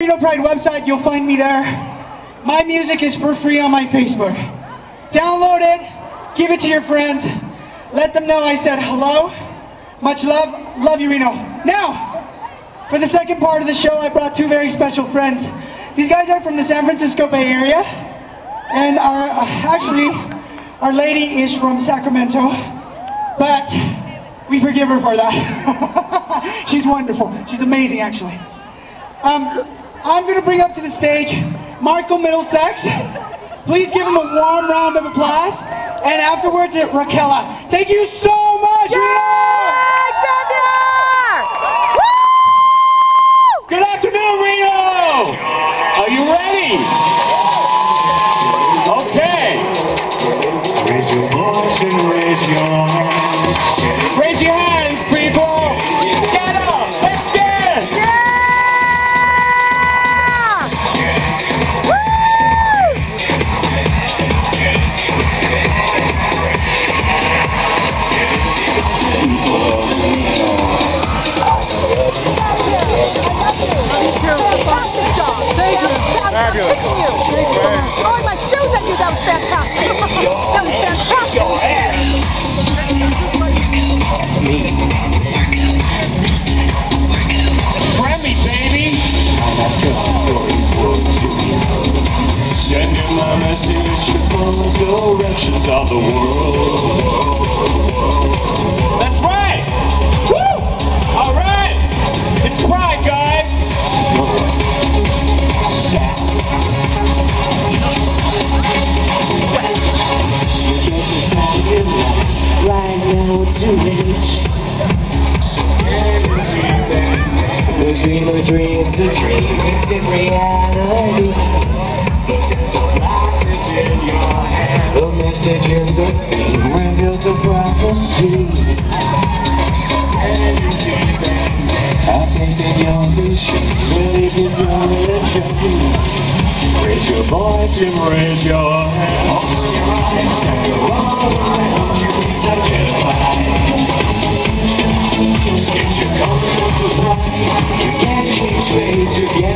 Reno Pride website, you'll find me there. My music is for free on my Facebook. Download it, give it to your friends, let them know I said hello. Much love, love you Reno. Now, for the second part of the show, I brought two very special friends. These guys are from the San Francisco Bay Area, and our, uh, actually, our lady is from Sacramento, but we forgive her for that. She's wonderful. She's amazing, actually. Um, I'm going to bring up to the stage Marco Middlesex. Please give him a warm round of applause. And afterwards, uh, it Raquela. Uh, thank you so much, Reno! Good afternoon, Reno! Are you ready? Of the world. That's right! Woo! All right! It's Pride, guys! Right now it's too late. Between the dreams, the dreams in reality. Prophecy. I think that your is your. Raise your voice and raise your hand. Open your eyes and go on. Identify. If you're coming up with lies, you can't change fate together,